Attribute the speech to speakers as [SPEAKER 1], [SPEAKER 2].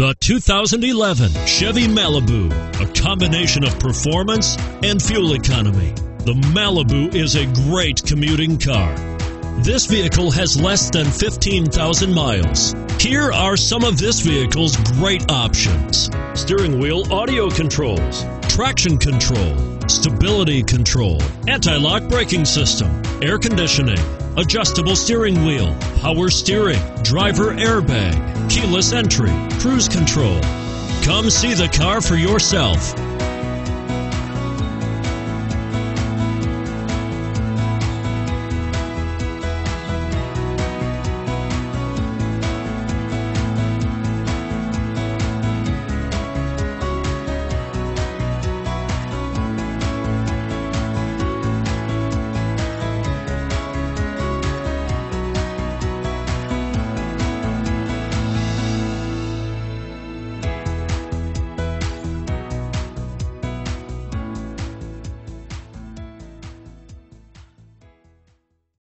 [SPEAKER 1] The 2011 Chevy Malibu, a combination of performance and fuel economy. The Malibu is a great commuting car. This vehicle has less than 15,000 miles. Here are some of this vehicle's great options. Steering wheel audio controls, traction control, stability control, anti-lock braking system, air conditioning, adjustable steering wheel, power steering, driver airbag, keyless entry, cruise control. Come see the car for yourself.